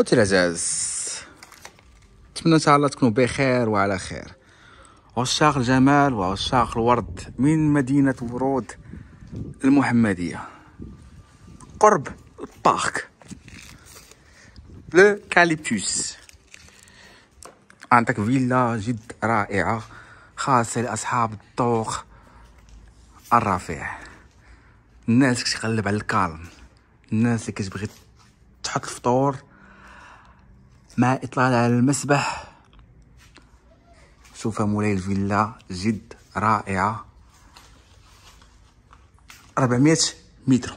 خوتي العزاز نتمنى إن شاء الله تكونوا بخير وعلى خير. عشاق الجمال وعشاق الورد من مدينة ورود المحمدية. قرب البارك لو كاليبتوس عندك فيلا جد رائعة خاصة لأصحاب الذوق الرفيع. الناس كتقلب على ال calme. الناس اللي كتبغي تحط الفطور مع إطلال على المسبح. شوف مولاي الفيلا جد رائعة. 400 متر.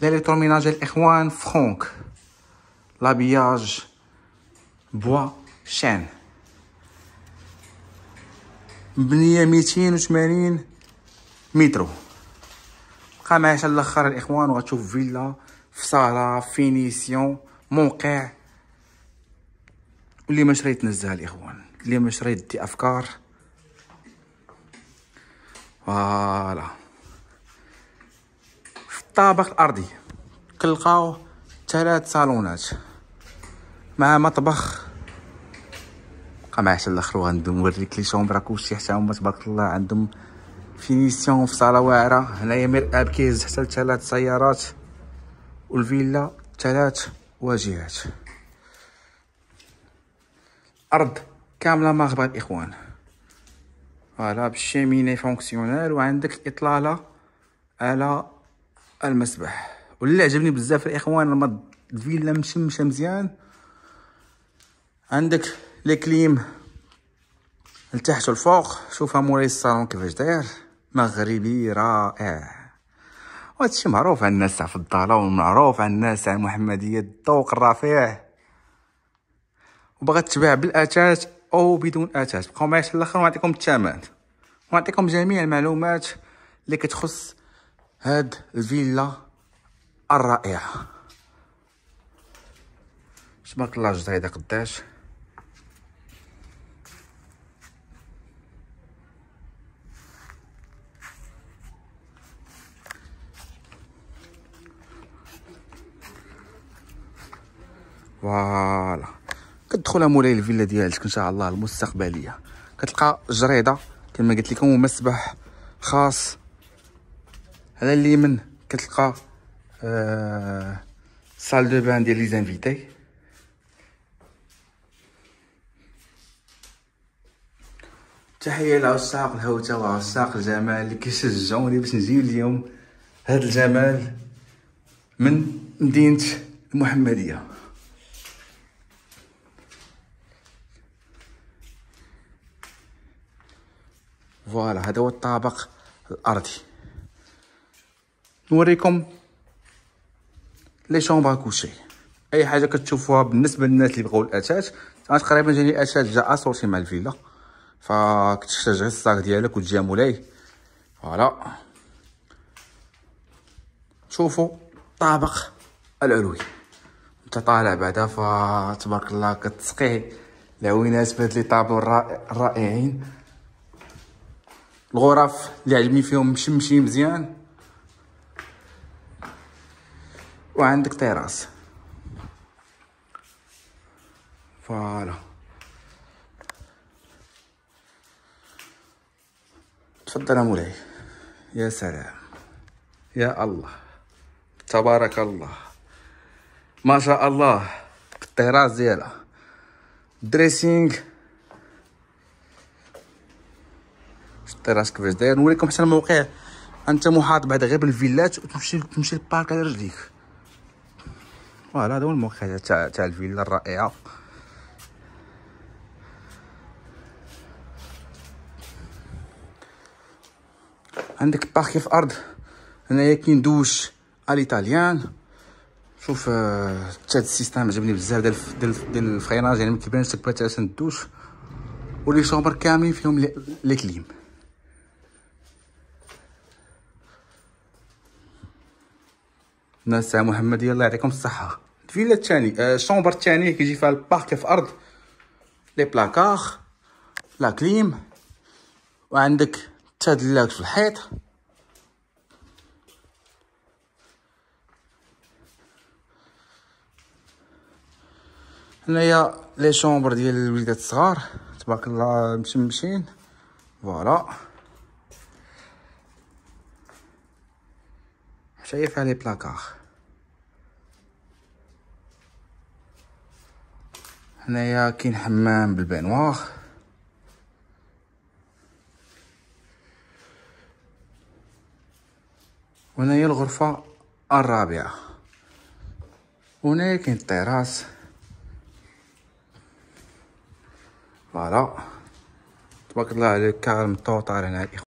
l'électroménager الاخوان فرونك لابياج بوا شان مبنية ميتين وثمانين بقى معايا حتى الأخر الإخوان وغتشوف فيلا في صالة فينيسيون موقع. واللي ما شريت تنزلها الإخوان اللي ما شريت دي أفكار. فوالا. في الطابق الأرضي كنلقاو ثلاث صالونات. مع مطبخ. معايا حتى الآخر وغنوريك les chambres كلشي حتى هما تبارك الله عندهم finition في صاله واعره هنايا مرآب كيهز حتى لثلاث سيارات والفيلا ثلاث واجهات ارض كامله مغبى الاخوان voilà بال cheminée fonctionnelle وعندك الاطلاله على المسبح واللي عجبني بزاف الاخوان لما الفيلا مشمشه مزيان عندك لي كليم لتحت والفوق شوفها مولاي الصالون كيفاش داير مغربي رائع. وهادشي معروف عن الناس تاع فضالة ومعروف عن الناس تاع المحمدية الذوق الرفيع. وبغات تباع بالاتات أو بدون اتات بقاو معايا الآخر ونعطيكم الثمن. ونعطيكم جميع المعلومات اللي كتخص هاد الفيلا الرائعة. تبارك الله جديده قداش. فوالا. كتدخل مولاي الفيلا ديالك إن شاء الله المستقبلية. كتلقى جريدة كما قلت لكم مسبح خاص. على اليمين كتلقى آه salle de bain ديال les invités تحية لعشاق الهوتة وعشاق الجمال. اللي كيشجعوني باش نجي اليوم هذا الجمال من مدينة المحمدية. voilà هذا هو الطابق الأرضي. نوريكم les chambres coucher. أي حاجة كتشوفوها بالنسبة للناس اللي بغاو الأثاث أنا تقريبا جاني أثاث جا assorti مع الفيلا. فكتحتاج غير الصاك ديالك وتجي مولاي voilà. شوفوا الطابق العلوي. انت طالع بعدا فتبارك الله كتسقي العوينات بهاد les tableaux الرائعين. الغرف اللي عجبني فيهم مشمشي مزيان. وعندك terrasse voilà. تفضل مولاي يا سلام. يا الله. تبارك الله. ما شاء الله. التيراس ديالها. dressing ال terrasse كيفاش داير نوريكم حتى الموقع. أنت محاط بعدا غير بالفيلات وتمشي تمشي لل parc على رجليك. voilà هذا هو الموقع تاع تاع الفيلا الرائعة. عندك باركي في أرض. هنايا كاين دوش اليطاليان شوف هذا السيستم عجبني بزاف ديال ديال ديال الفريناج يعني ما كيبانش لك باتاتا الدوش ولي شومبر كاملين فيهم لي كليم ناس تاع محمد الله يعطيكم الصحة. الفيلا الثاني الشومبر آه، الثاني كيجي فيها البارك في أرض. لي بلاكار لا كليم. وعندك تادلاكت في الحيط. هنايا les chambres ديال الوليدات الصغار. تبارك الله مشمشين. voilà. شايف على les placards هنايا كاين حمام بالبانوار وهنايا الغرفة الرابعة. وهنايا كاين الطراس فوالا. تبارك الله عليك كاع المطوطر هنا